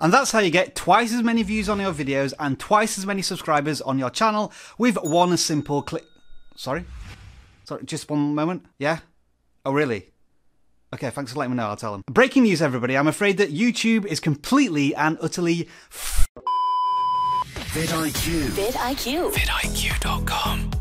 And that's how you get twice as many views on your videos and twice as many subscribers on your channel with one simple click. Sorry? Sorry, just one moment? Yeah? Oh, really? Okay, thanks for letting me know, I'll tell them. Breaking news, everybody. I'm afraid that YouTube is completely and utterly vidIQ. vidIQ. vidIQ.com.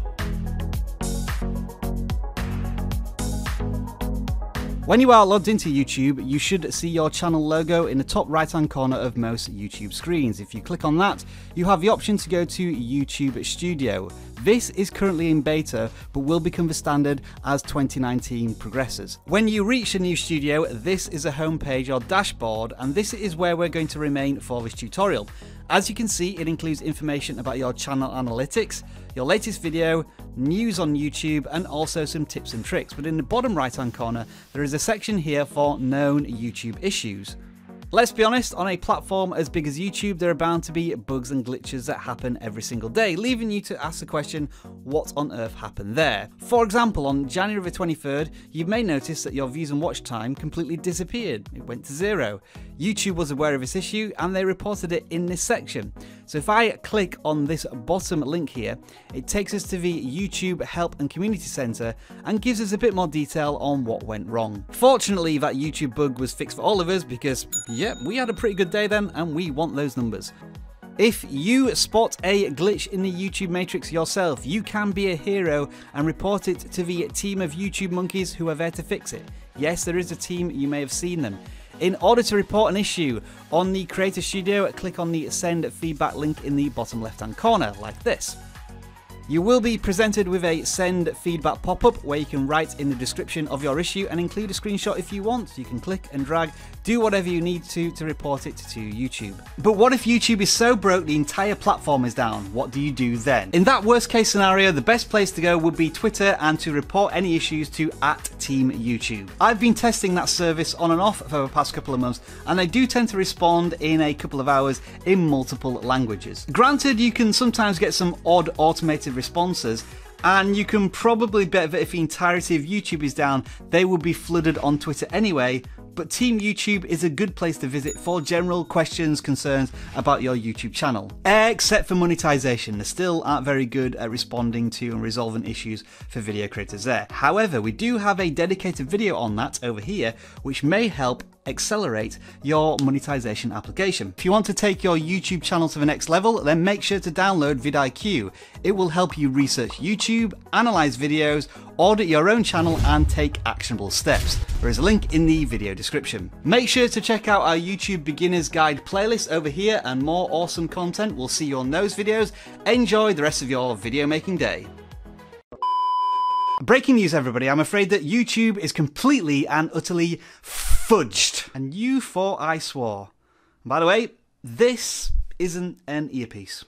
When you are logged into YouTube, you should see your channel logo in the top right hand corner of most YouTube screens. If you click on that, you have the option to go to YouTube Studio. This is currently in beta, but will become the standard as 2019 progresses. When you reach a new studio, this is a homepage or dashboard, and this is where we're going to remain for this tutorial. As you can see, it includes information about your channel analytics, your latest video, news on YouTube, and also some tips and tricks. But in the bottom right hand corner, there is a section here for known YouTube issues. Let's be honest, on a platform as big as YouTube, there are bound to be bugs and glitches that happen every single day, leaving you to ask the question, what on earth happened there? For example, on January the 23rd, you may notice that your views and watch time completely disappeared. It went to zero. YouTube was aware of this issue and they reported it in this section. So if I click on this bottom link here, it takes us to the YouTube Help and Community Center and gives us a bit more detail on what went wrong. Fortunately, that YouTube bug was fixed for all of us because, yeah, we had a pretty good day then and we want those numbers. If you spot a glitch in the YouTube matrix yourself, you can be a hero and report it to the team of YouTube monkeys who are there to fix it. Yes, there is a team, you may have seen them. In order to report an issue on the Creator Studio, click on the send feedback link in the bottom left hand corner, like this. You will be presented with a send feedback pop-up where you can write in the description of your issue and include a screenshot if you want. You can click and drag, do whatever you need to to report it to YouTube. But what if YouTube is so broke the entire platform is down? What do you do then? In that worst case scenario, the best place to go would be Twitter and to report any issues to at Team YouTube. I've been testing that service on and off for the past couple of months and they do tend to respond in a couple of hours in multiple languages. Granted, you can sometimes get some odd automated responses. And you can probably bet that if the entirety of YouTube is down, they will be flooded on Twitter anyway, but Team YouTube is a good place to visit for general questions, concerns about your YouTube channel. Except for monetization, they still aren't very good at responding to and resolving issues for video creators there. However, we do have a dedicated video on that over here, which may help accelerate your monetization application. If you want to take your YouTube channel to the next level, then make sure to download vidIQ. It will help you research YouTube, analyze videos, audit your own channel, and take actionable steps. There is a link in the video description. Make sure to check out our YouTube Beginner's Guide playlist over here and more awesome content. We'll see you on those videos. Enjoy the rest of your video making day. Breaking news, everybody. I'm afraid that YouTube is completely and utterly fudged. And you thought I swore. By the way, this isn't an earpiece.